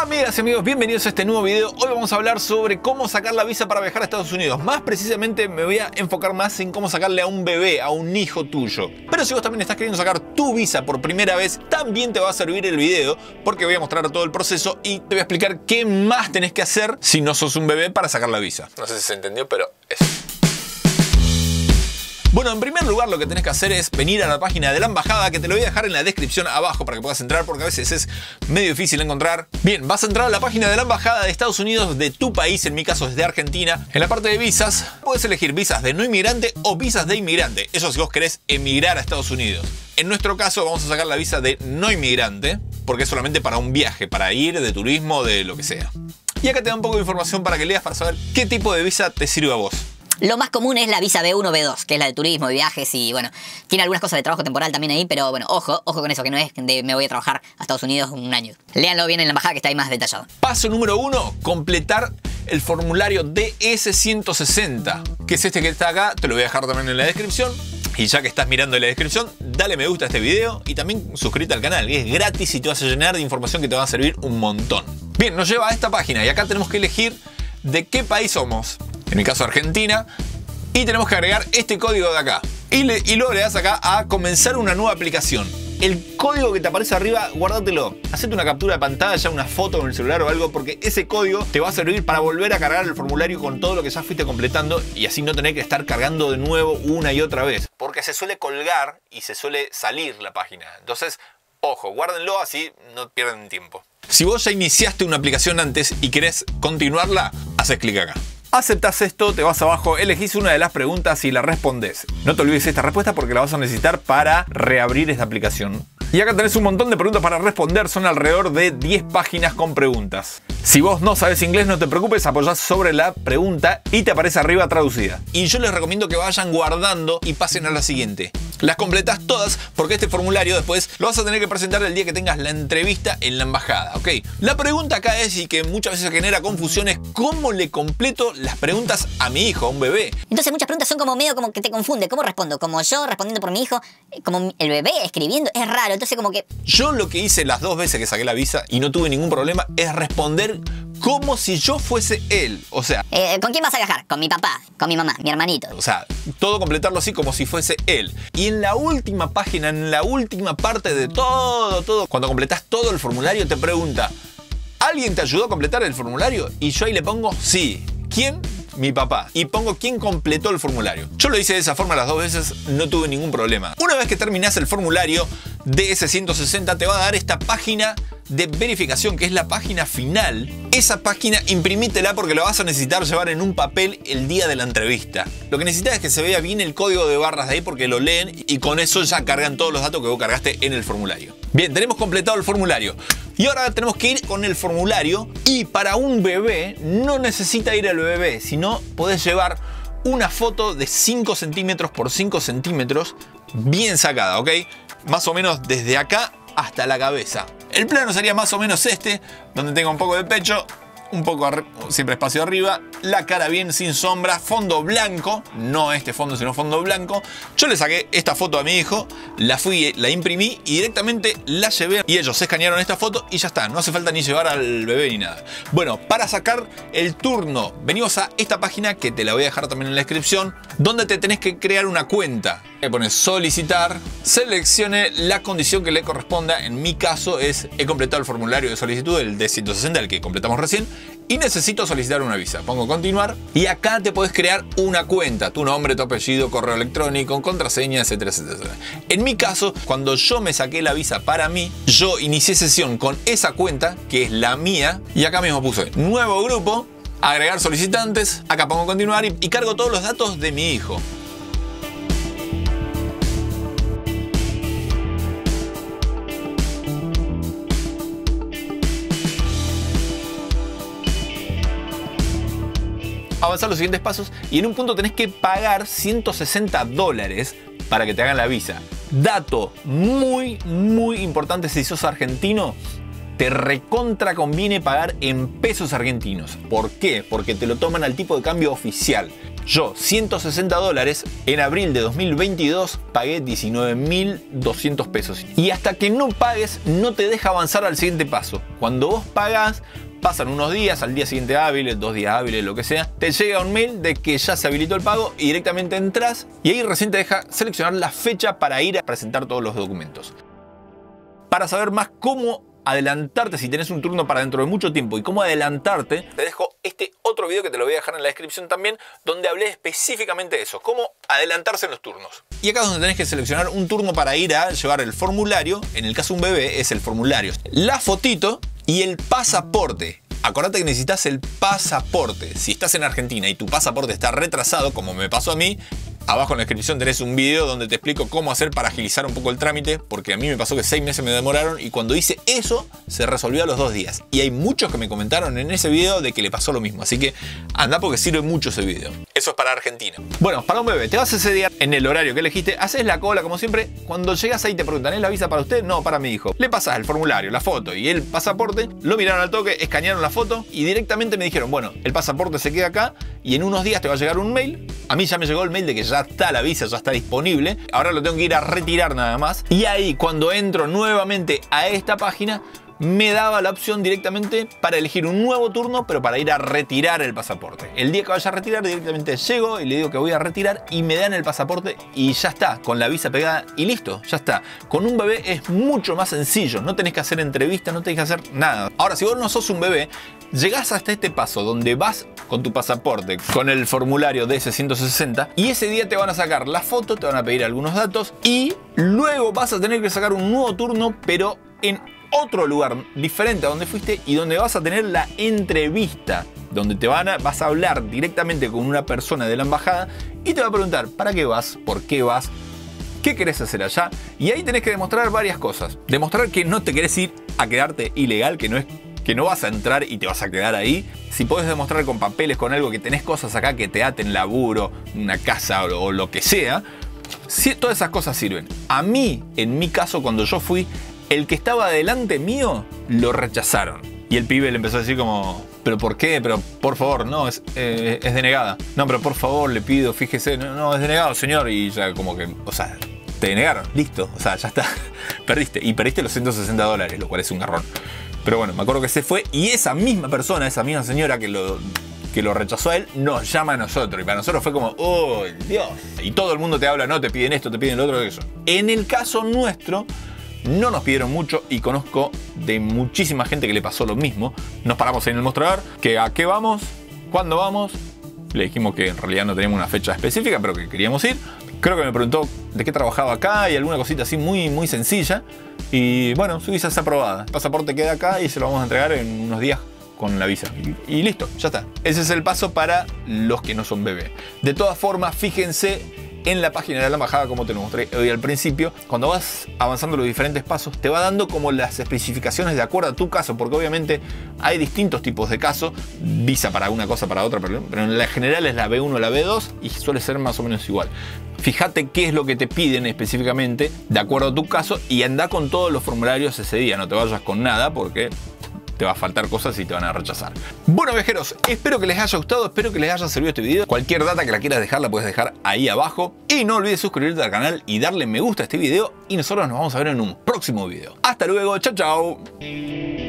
Amigas y amigos, bienvenidos a este nuevo video. Hoy vamos a hablar sobre cómo sacar la visa para viajar a Estados Unidos. Más precisamente me voy a enfocar más en cómo sacarle a un bebé, a un hijo tuyo. Pero si vos también estás queriendo sacar tu visa por primera vez, también te va a servir el video porque voy a mostrar todo el proceso y te voy a explicar qué más tenés que hacer si no sos un bebé para sacar la visa. No sé si se entendió, pero. Bueno, en primer lugar lo que tenés que hacer es venir a la página de la embajada que te lo voy a dejar en la descripción abajo para que puedas entrar porque a veces es medio difícil encontrar. Bien, vas a entrar a la página de la embajada de Estados Unidos de tu país, en mi caso es de Argentina. En la parte de visas puedes elegir visas de no inmigrante o visas de inmigrante. Eso si vos querés emigrar a Estados Unidos. En nuestro caso vamos a sacar la visa de no inmigrante porque es solamente para un viaje, para ir de turismo, de lo que sea. Y acá te da un poco de información para que leas para saber qué tipo de visa te sirve a vos. Lo más común es la visa B1, B2, que es la de turismo, de viajes y bueno, tiene algunas cosas de trabajo temporal también ahí, pero bueno, ojo, ojo con eso, que no es de me voy a trabajar a Estados Unidos un año. Léanlo bien en la embajada que está ahí más detallado. Paso número uno, completar el formulario DS160, que es este que está acá, te lo voy a dejar también en la descripción. Y ya que estás mirando en la descripción, dale me gusta a este video y también suscríbete al canal, que es gratis y te vas a llenar de información que te va a servir un montón. Bien, nos lleva a esta página y acá tenemos que elegir de qué país somos en mi caso Argentina, y tenemos que agregar este código de acá. Y, luego le das acá a comenzar una nueva aplicación. El código que te aparece arriba, guárdatelo. Hacete una captura de pantalla, una foto con el celular o algo, porque ese código te va a servir para volver a cargar el formulario con todo lo que ya fuiste completando y así no tener que estar cargando de nuevo una y otra vez. Porque se suele colgar y se suele salir la página. Entonces, ojo, guárdenlo así no pierden tiempo. Si vos ya iniciaste una aplicación antes y querés continuarla, haces clic acá. Aceptas esto, te vas abajo, elegís una de las preguntas y la respondes. No te olvides esta respuesta porque la vas a necesitar para reabrir esta aplicación. Y acá tenés un montón de preguntas para responder, son alrededor de 10 páginas con preguntas. Si vos no sabes inglés, no te preocupes, apoyás sobre la pregunta y te aparece arriba traducida. Y yo les recomiendo que vayan guardando y pasen a la siguiente. Las completas todas porque este formulario después lo vas a tener que presentar el día que tengas la entrevista en la embajada, ¿ok? La pregunta acá es, y que muchas veces genera confusión, es cómo le completo las preguntas a mi hijo, a un bebé. Entonces muchas preguntas son como medio como que te confunde. ¿Cómo respondo? ¿Como yo respondiendo por mi hijo? ¿Como el bebé escribiendo? Es raro, entonces como que... Yo lo que hice las dos veces que saqué la visa y no tuve ningún problema es responder como si yo fuese él. O sea... Eh, ¿Con quién vas a viajar? Con mi papá, con mi mamá, mi hermanito. O sea, todo completarlo así como si fuese él. Y en la última página, en la última parte de todo, todo, cuando completas todo el formulario te pregunta, ¿alguien te ayudó a completar el formulario? Y yo ahí le pongo sí. ¿Quién? mi papá y pongo quién completó el formulario. Yo lo hice de esa forma las dos veces, no tuve ningún problema. Una vez que terminas el formulario, DS160 te va a dar esta página de verificación, que es la página final. Esa página imprimítela porque la vas a necesitar llevar en un papel el día de la entrevista. Lo que necesitas es que se vea bien el código de barras de ahí porque lo leen y con eso ya cargan todos los datos que vos cargaste en el formulario. Bien, tenemos completado el formulario. Y ahora tenemos que ir con el formulario y para un bebé no necesita ir el bebé, sino podés llevar una foto de 5 centímetros por 5 centímetros bien sacada, ¿ok? Más o menos desde acá hasta la cabeza. El plano sería más o menos este, donde tengo un poco de pecho, un poco siempre espacio arriba, la cara bien sin sombra, fondo blanco, no este fondo sino fondo blanco. Yo le saqué esta foto a mi hijo, la fui, la imprimí y directamente la llevé y ellos se escanearon esta foto y ya está, no hace falta ni llevar al bebé ni nada. Bueno, para sacar el turno, venimos a esta página que te la voy a dejar también en la descripción, donde te tenés que crear una cuenta. Le pones solicitar, seleccione la condición que le corresponda, en mi caso es he completado el formulario de solicitud, el D160, el que completamos recién, y necesito solicitar una visa. Pongo continuar y acá te puedes crear una cuenta, tu nombre, tu apellido, correo electrónico, contraseña, etcétera, etcétera. En mi caso, cuando yo me saqué la visa para mí, yo inicié sesión con esa cuenta, que es la mía, y acá mismo puse nuevo grupo, agregar solicitantes, acá pongo continuar y cargo todos los datos de mi hijo. Avanzar los siguientes pasos y en un punto tenés que pagar 160 dólares para que te hagan la visa. Dato muy, muy importante si sos argentino, te recontra conviene pagar en pesos argentinos. ¿Por qué? Porque te lo toman al tipo de cambio oficial. Yo, 160 dólares, en abril de 2022 pagué 19.200 pesos. Y hasta que no pagues, no te deja avanzar al siguiente paso. Cuando vos pagas, pasan unos días, al día siguiente hábiles, dos días hábiles, lo que sea, te llega un mail de que ya se habilitó el pago y directamente entras y ahí recién te deja seleccionar la fecha para ir a presentar todos los documentos. Para saber más cómo adelantarte si tenés un turno para dentro de mucho tiempo y cómo adelantarte, te dejo este otro video que te lo voy a dejar en la descripción también, donde hablé específicamente de eso, cómo adelantarse en los turnos. Y acá es donde tenés que seleccionar un turno para ir a llevar el formulario, en el caso de un bebé es el formulario, la fotito y el pasaporte. Acordate que necesitas el pasaporte. Si estás en Argentina y tu pasaporte está retrasado, como me pasó a mí, Abajo en la descripción tenés un video donde te explico cómo hacer para agilizar un poco el trámite, porque a mí me pasó que seis meses me demoraron y cuando hice eso se resolvió a los dos días. Y hay muchos que me comentaron en ese video de que le pasó lo mismo, así que anda porque sirve mucho ese video. Eso es para Argentina. Bueno, para un bebé, te vas ese día en el horario que elegiste, haces la cola como siempre, cuando llegas ahí te preguntan, ¿es la visa para usted? No, para mi hijo. Le pasas el formulario, la foto y el pasaporte, lo miraron al toque, escanearon la foto y directamente me dijeron, bueno, el pasaporte se queda acá y en unos días te va a llegar un mail. A mí ya me llegó el mail de que ya está la visa, ya está disponible. Ahora lo tengo que ir a retirar nada más. Y ahí cuando entro nuevamente a esta página, me daba la opción directamente para elegir un nuevo turno, pero para ir a retirar el pasaporte. El día que vaya a retirar, directamente llego y le digo que voy a retirar y me dan el pasaporte y ya está, con la visa pegada y listo, ya está. Con un bebé es mucho más sencillo, no tenés que hacer entrevistas, no tenés que hacer nada. Ahora, si vos no sos un bebé, llegás hasta este paso donde vas con tu pasaporte, con el formulario DS-160 y ese día te van a sacar la foto, te van a pedir algunos datos y luego vas a tener que sacar un nuevo turno, pero en otro lugar diferente a donde fuiste y donde vas a tener la entrevista, donde te van a, vas a hablar directamente con una persona de la embajada y te va a preguntar para qué vas, por qué vas, qué querés hacer allá y ahí tenés que demostrar varias cosas. Demostrar que no te querés ir a quedarte ilegal, que no es que no vas a entrar y te vas a quedar ahí. Si podés demostrar con papeles, con algo que tenés cosas acá que te aten laburo, una casa o, lo que sea, todas esas cosas sirven. A mí, en mi caso, cuando yo fui, el que estaba delante mío lo rechazaron. Y el pibe le empezó a decir como, pero ¿por qué? Pero por favor, no, es, eh, es denegada. No, pero por favor, le pido, fíjese, no, no, es denegado, señor. Y ya como que, o sea, te denegaron, listo, o sea, ya está, perdiste. Y perdiste los 160 dólares, lo cual es un garrón. Pero bueno, me acuerdo que se fue y esa misma persona, esa misma señora que lo, que lo rechazó a él, nos llama a nosotros. Y para nosotros fue como, ¡oh, Dios! Y todo el mundo te habla, no, te piden esto, te piden lo otro, eso. En el caso nuestro, no nos pidieron mucho y conozco de muchísima gente que le pasó lo mismo. Nos paramos en el mostrador, que a qué vamos, cuándo vamos. Le dijimos que en realidad no teníamos una fecha específica, pero que queríamos ir. Creo que me preguntó de qué trabajaba acá y alguna cosita así muy, muy sencilla. Y bueno, su visa está aprobada. El pasaporte queda acá y se lo vamos a entregar en unos días con la visa. Y, listo, ya está. Ese es el paso para los que no son bebé. De todas formas, fíjense en la página de la embajada, como te lo mostré hoy al principio, cuando vas avanzando los diferentes pasos, te va dando como las especificaciones de acuerdo a tu caso, porque obviamente hay distintos tipos de casos, visa para una cosa, para otra, pero, en la general es la B1 o la B2 y suele ser más o menos igual. Fíjate qué es lo que te piden específicamente de acuerdo a tu caso y anda con todos los formularios ese día, no te vayas con nada porque te va a faltar cosas y te van a rechazar. Bueno viajeros, espero que les haya gustado, espero que les haya servido este video. Cualquier data que la quieras dejar la puedes dejar ahí abajo. Y no olvides suscribirte al canal y darle me gusta a este video y nosotros nos vamos a ver en un próximo video. Hasta luego, chao chao.